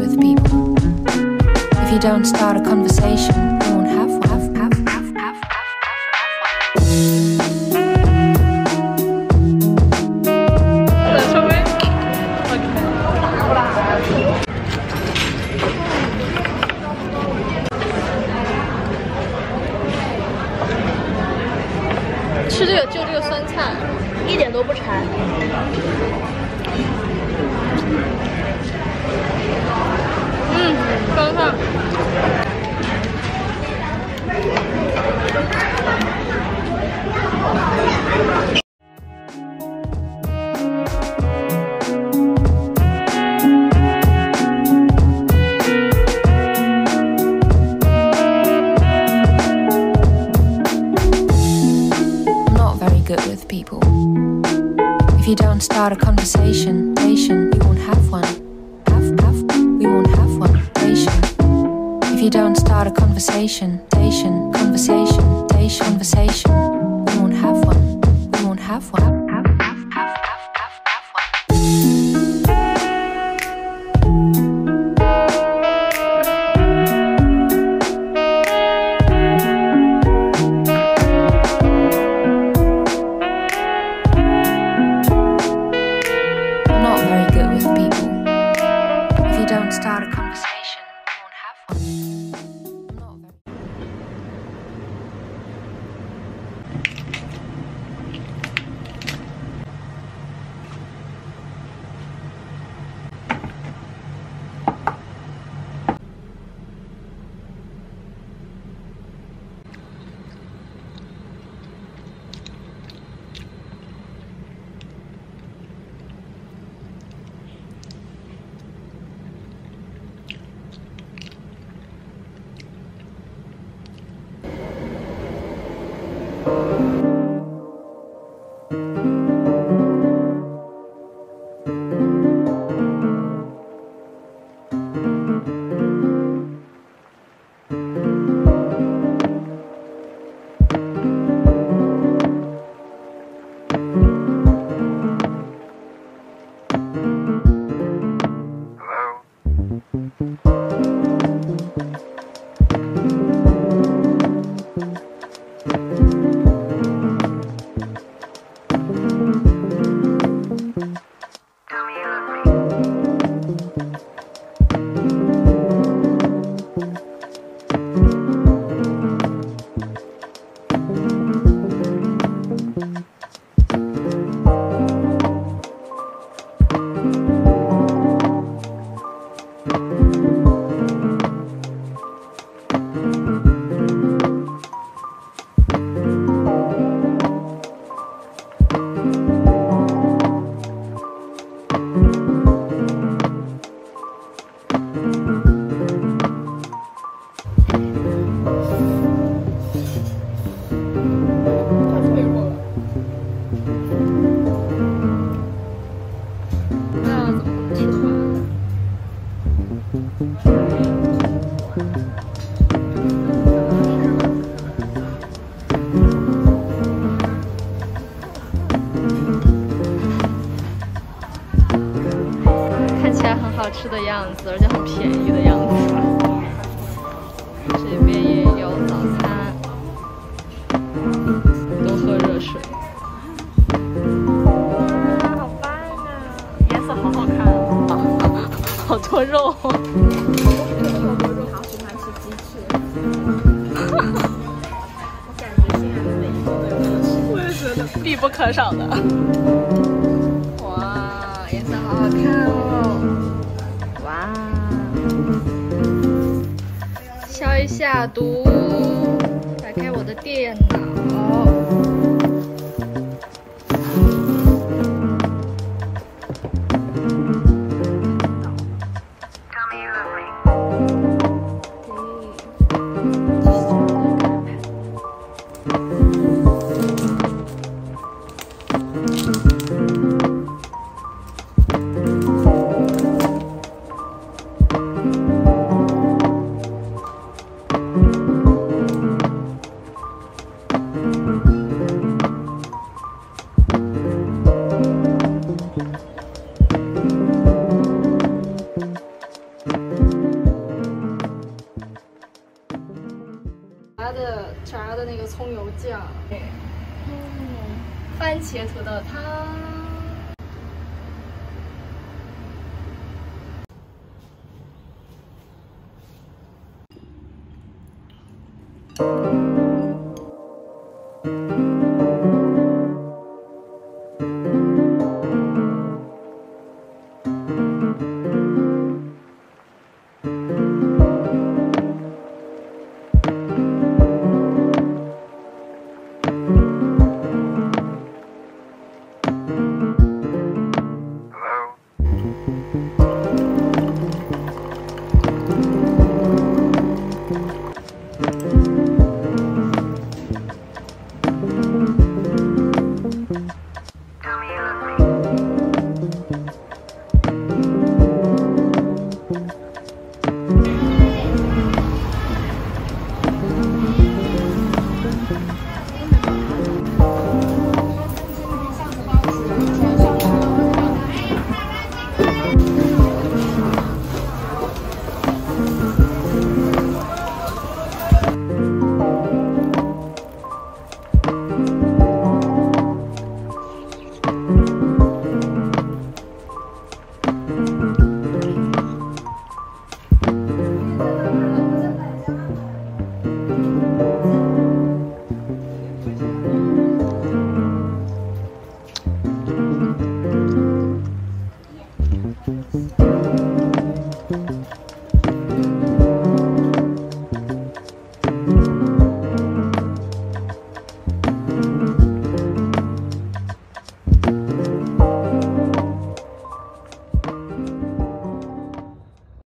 with people. If you don't start a conversation, you don't start a conversation, nation, you won't have one. Have, have, we won't have one, nation. If you don't start a conversation, nation, conversation, nation, conversation, we won't have one. We won't have one. Thank me you love me. 好吃的样子，而且很便宜的样子。这边也有早餐。多喝热水。哇，好棒啊！颜色好好看啊，好多肉。好多肉，好喜欢敲一下读，打开我的电脑。酱，嗯，番茄土豆汤。